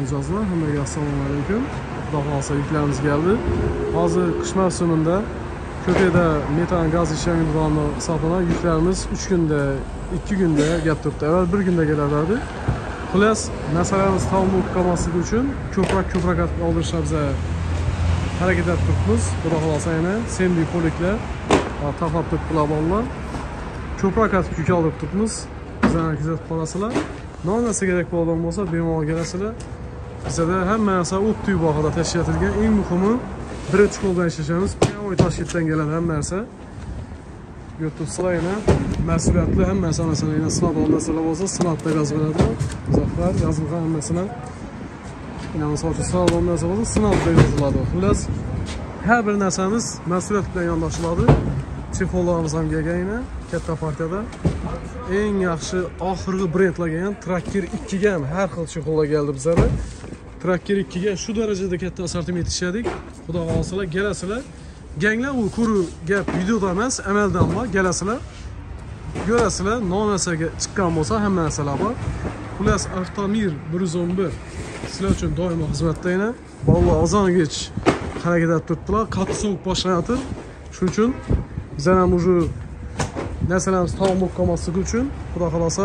mijozlar hammaga assalomu alaykum xudo xohlasa yuklarimiz keldi hozir qish mavsumida ko'kayda metan gaz ishlagan dovonni hisoblanadi yuklarimiz uch kunda ikki kunda gap turibdi avval bir kunda keladi xullas masalamiz tamom qolmasligi uchun ko'proq ko'proq oldirishga biza harakat etib turibmiz xudo xohlasa yana semli poliklar taxlab turibdilar bolalar ko'proq yuk oldirib turibmiz bizani kuzatib qolasizlar non narsa kerak bo'ladigan bo'lsa bemalol kelasizlar. Bizada hamma narsa optik bahada tashkil etilgan. Eng muhimi birinchi qo'ldan ishlashamiz. Прямой toshkentdan keladi hamma narsa. Youtube yana mas'uliyatli hamma narsa masalan yana sinov bo'lsa sinovda yozib beradilar muzaffar yozilgan hammasini yana misol uchun sinov narsa bo'lsa sinovda yoziladi. Xullas har bir narsamiz mas'uliyat bilan yondoshiladi chexollarimiz ham kelgan katta partiyada. Eng yaxshi oxirgi brendlarga ham tracker ikkiga ham har xil chexollar keldi bizlarda tracker ikkiga shu darajada katta assortiment ishladik xudo xohlasalar kelasizlar ganglar u ko'ru gap videoda emas amaldan bor kelasizlar ko'rasizlar non narsaga chiqqan bo'lsa hamma narsalar bor xullas avtomir bir yuz o'n bir sizlar uchun doimo xizmatda yana bolalar ozongich harakat etib turibdilar qattiq sovuq boshlanayotir shuning uchun bizlar ham уже narsalarimiz tamom bo'lib qolmasligi uchun xudo xohlasa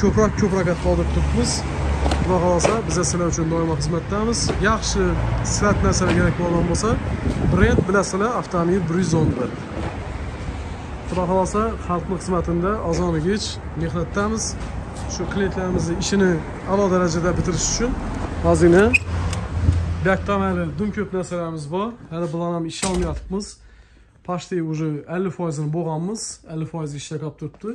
ko'proq ko'proq qoldirib turibmiz. Xudo xohlasa biza sizlar uchun doimo xizmatdamiz. Yaxshi sifat narsalar kerak bo'lgan bo'lsa brend bilasizlar avtomobil bir yuz o'n bir xudo xohlasa xalqni xizmatida kech mehnatdamiz. Shu klientlarimizni ishini a'lo darajada bitirish uchun hozirgina bu yoqda hali dum ko'p narsalarimiz bor. Hali bularni ham ishlolmayapmiz почти уже ellik foizini bo'lganmiz ellik foiz ishlab qolib turibdi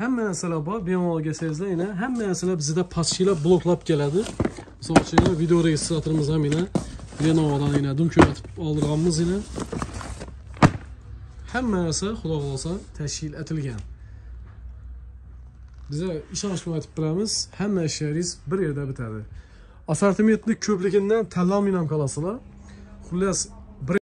hamma narsalar bor bemalol kelsangizlar yana hamma narsalar bizda pastchilar bloklab keladi misol uchun video registratorimiz ham yana lenovodan yana dumko'ratib oldirganmiz yana hamma narsa xudo xohlasa tashkil etilgan biza ishonch bilan aytib turamiz hamma ishlaringiz bir yerda bitadi assortimentni ko'pligidan tanlolmay ham qolasizlar xullas